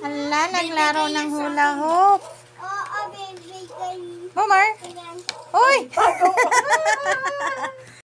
Hala, naglaro ng hula hoop. Oo, baby. Bumar? ko. Uy!